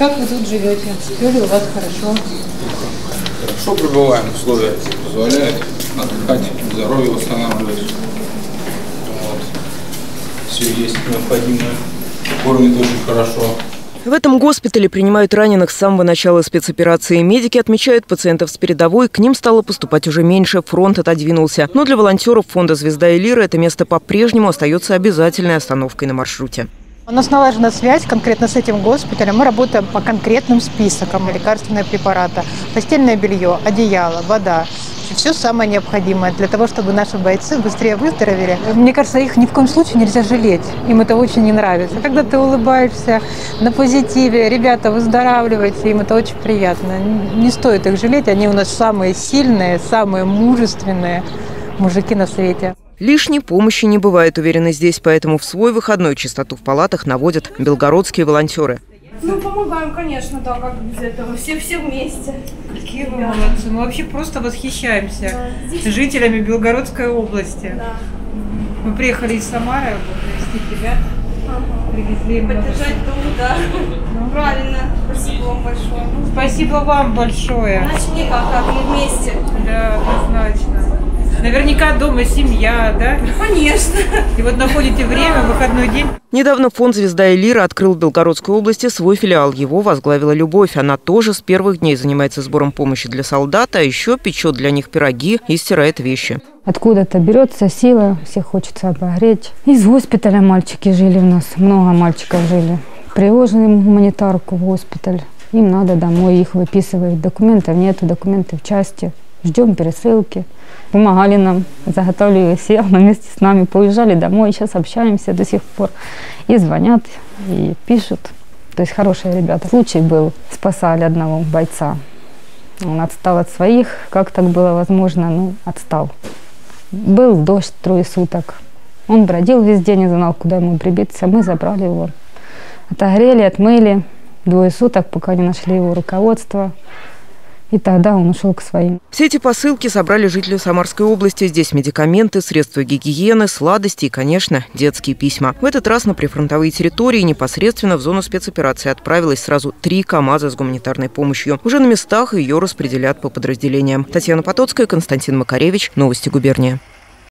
Как вы тут живете? Все ли у вас хорошо? Хорошо пребываем, условия позволяют отдыхать, здоровье восстанавливать. Вот. Все есть необходимое. Кормят очень хорошо. В этом госпитале принимают раненых с самого начала спецоперации. Медики отмечают пациентов с передовой. К ним стало поступать уже меньше. Фронт отодвинулся. Но для волонтеров фонда «Звезда и Лира» это место по-прежнему остается обязательной остановкой на маршруте. У нас налажена связь конкретно с этим госпиталем. Мы работаем по конкретным спискам. Лекарственные препараты, постельное белье, одеяло, вода. Все самое необходимое для того, чтобы наши бойцы быстрее выздоровели. Мне кажется, их ни в коем случае нельзя жалеть. Им это очень не нравится. Когда ты улыбаешься на позитиве, ребята, выздоравливайте, им это очень приятно. Не стоит их жалеть, они у нас самые сильные, самые мужественные мужики на свете. Лишней помощи не бывает, уверены здесь, поэтому в свой выходной чистоту в палатах наводят белгородские волонтеры. Ну, помогаем, конечно, да, как без этого. Все, все вместе. Какие вы молодцы. Мы вообще просто восхищаемся да. жителями Белгородской области. Да. Мы приехали из Самары, вот, ребят. Ага. Привезли Поддержать дом, да. Ну, Правильно. Спасибо вам большое. Спасибо вам большое. Иначе никак, как мы вместе. Да. Наверняка дома семья, да? Конечно. И вот находите время, выходной день. Недавно фонд «Звезда и Лира» открыл в Белгородской области свой филиал. Его возглавила Любовь. Она тоже с первых дней занимается сбором помощи для солдат, а еще печет для них пироги и стирает вещи. Откуда-то берется сила, всех хочется обогреть. Из госпиталя мальчики жили у нас, много мальчиков жили. Привозили гуманитарку в госпиталь. Им надо домой, их выписывают. Документов нету, документы в части. Ждем пересылки. Помогали нам, заготовили сел вместе с нами, поезжали домой, сейчас общаемся до сих пор. И звонят, и пишут. То есть хорошие ребята. Случай был, спасали одного бойца. Он отстал от своих, как так было возможно, ну, отстал. Был дождь трое суток. Он бродил везде, не знал, куда ему прибиться. Мы забрали его. Отогрели, отмыли. Двое суток, пока не нашли его руководство. И тогда он ушел к своим. Все эти посылки собрали жители Самарской области. Здесь медикаменты, средства гигиены, сладости и, конечно, детские письма. В этот раз на прифронтовые территории непосредственно в зону спецоперации отправилось сразу три КАМАЗа с гуманитарной помощью. Уже на местах ее распределят по подразделениям. Татьяна Потоцкая, Константин Макаревич. Новости губернии.